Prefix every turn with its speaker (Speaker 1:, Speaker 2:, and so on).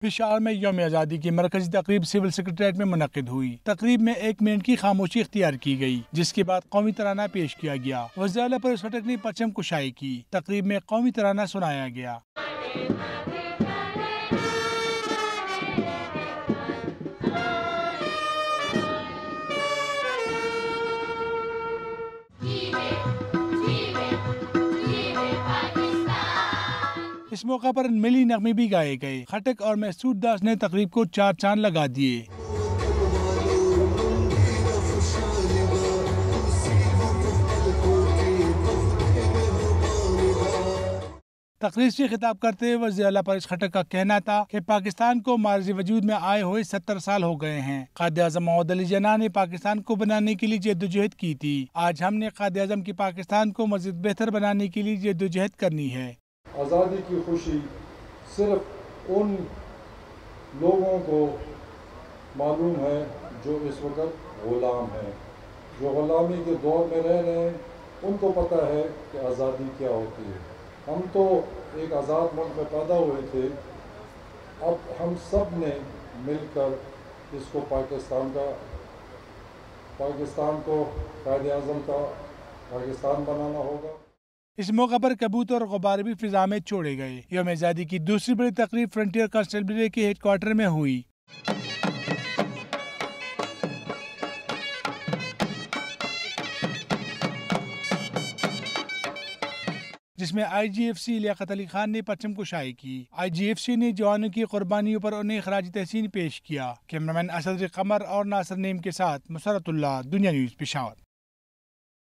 Speaker 1: پشاور میں یوم آزادی کی مرکزی تقریب سول سیکرٹریٹ میں منعقد ہوئی۔ تقریب میں ایک منٹ کی خاموشی اختیار کی گئی، جس کے بعد قومی ترانہ پیش کیا گیا۔ وزیر پر فٹک نے پرچم کشائی کی۔ تقریب میں قومی ترانہ سنایا گیا۔ اس موقع پر ملی نغمے بھی گائے گئے۔ خٹک اور محسود داس نے تقریب کو چار چاند لگا دیے۔ تقریر سے خطاب کرتے ہوئے وزیر اعلیٰ پرس خٹک کا کہنا تھا کہ پاکستان کو ماضی وجود میں آئے ہوئے ستر سال ہو گئے ہیں۔ قائد اعظم محمد علی جناح نے پاکستان کو بنانے کے لیے جد و جہد کی تھی۔ آج ہم نے قائد اعظم کی پاکستان کو مزید بہتر بنانے کے لیے جد و جہد کرنی ہے۔
Speaker 2: آزادی کی خوشی صرف ان لوگوں کو معلوم ہے جو اس وقت غلام ہیں۔ جو غلامی کے دور میں رہ رہے ہیں، ان کو پتہ ہے کہ آزادی کیا ہوتی ہے۔ ہم تو ایک آزاد ملک میں پیدا ہوئے تھے۔ اب ہم سب نے مل کر اس کو پاکستان کا، پاکستان کو قائد اعظم کا پاکستان بنانا ہوگا۔
Speaker 1: اس موقع پر کبوت اور غبار بھی فضا میں چھوڑے گئے۔ یوم آزادی کی دوسری بڑی تقریب فرنٹیئر کانسٹیبلری کے ہیڈ کوارٹر میں ہوئی۔ جس میں آئی جی ایف سی لیاقت علی خان نے پرچم کشائی کی۔ آئی جی ایف سی نے جوانوں کی قربانیوں پر انہیں خراج تحسین پیش کیا۔ کیمرامین اسد قمر اور ناصر نیم کے ساتھ مسرت اللہ، دنیا نیوز پشاور۔